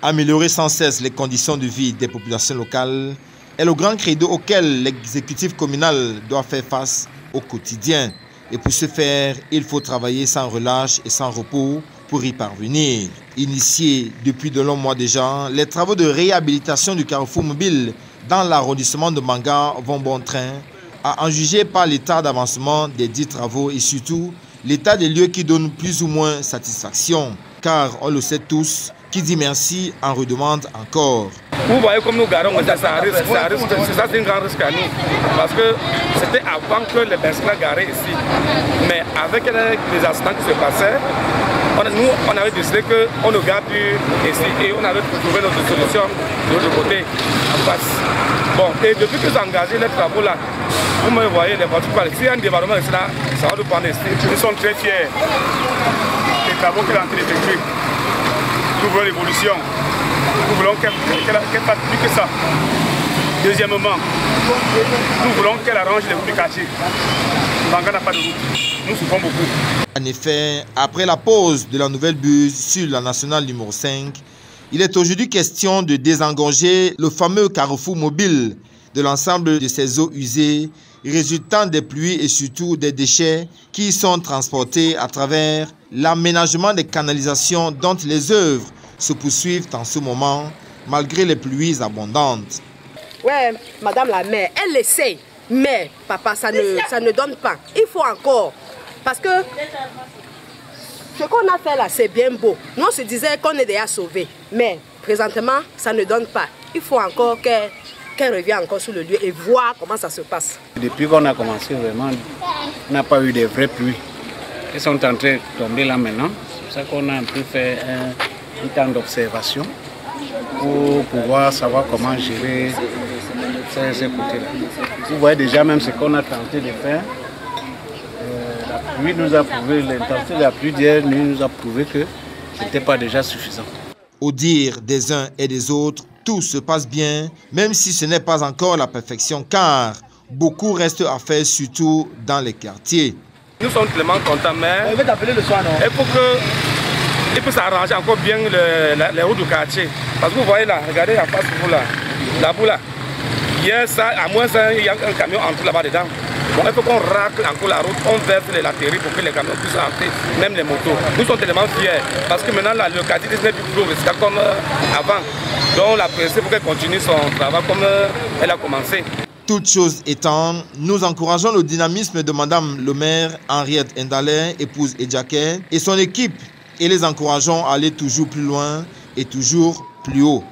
Améliorer sans cesse les conditions de vie des populations locales est le grand credo auquel l'exécutif communal doit faire face au quotidien. Et pour ce faire, il faut travailler sans relâche et sans repos pour y parvenir. Initiés depuis de longs mois déjà, les travaux de réhabilitation du carrefour mobile dans l'arrondissement de Manga vont bon train, à en juger par l'état d'avancement des dix travaux et surtout l'état des lieux qui donne plus ou moins satisfaction. Car on le sait tous, qui dit merci en redemande encore. Vous voyez comme nous garons, ça, ça risque, ça risque, ça c'est un grand risque à nous. Parce que c'était avant que les personnes garées ici. Mais avec les accidents qui se passaient, nous, on avait décidé qu'on ne garde plus ici et on avait trouvé notre solution de l'autre côté, en face. Bon, et depuis que j'ai engagé les travaux là, vous me voyez, les voitures parlent. A un développement ici là, ça va nous prendre ici. Nous sommes très fiers des travaux qu'il a d'effectuer. Nous voulons l'évolution. Nous voulons qu'elle qu fasse plus que ça. Deuxièmement, nous voulons qu'elle arrange les routes du quartier. Banga n'a pas de route. Nous souffrons beaucoup. En effet, après la pause de la nouvelle buse sur la nationale numéro 5, il est aujourd'hui question de désengorger le fameux carrefour mobile de l'ensemble de ces eaux usées résultant des pluies et surtout des déchets qui sont transportés à travers l'aménagement des canalisations dont les œuvres se poursuivent en ce moment malgré les pluies abondantes. Ouais, madame la mère, elle essaie, mais papa, ça ne, ça ne donne pas. Il faut encore. Parce que ce qu'on a fait là, c'est bien beau. Nous, on se disait qu'on est déjà sauvés. Mais présentement, ça ne donne pas. Il faut encore qu'elle qu'elle revienne encore sur le lieu et voir comment ça se passe. Depuis qu'on a commencé, vraiment, on n'a pas eu de vraies pluies. Elles sont en train de tomber là maintenant. C'est pour ça qu'on a un peu fait un, un temps d'observation pour pouvoir savoir comment gérer ces, ces côtés-là. Vous voyez déjà même ce qu'on a tenté de faire. Euh, la pluie nous a prouvé, l'intensité de la pluie d'hier nous a prouvé que ce n'était pas déjà suffisant. Au dire des uns et des autres, tout se passe bien, même si ce n'est pas encore la perfection, car beaucoup reste à faire, surtout dans les quartiers. Nous sommes tellement contents, mais Il t'appeler le soir, non? il faut que il faut s'arranger encore bien le, la, les routes du quartier. Parce que vous voyez là, regardez en face de vous là, là-bas là. Hier, ça, à moins ça, il y a un camion entre là-bas dedans. Bon, il faut qu'on racle encore la route, on verse les latérales pour que les camions puissent entrer, même les motos. Nous sommes tellement fiers parce que maintenant la localité n'est plus trop risquée comme euh, avant. Donc la presse pour qu'elle continue son travail comme euh, elle a commencé. Toutes choses étant, nous encourageons le dynamisme de Madame le maire Henriette Endalin, épouse Edjaké, et son équipe, et les encourageons à aller toujours plus loin et toujours plus haut.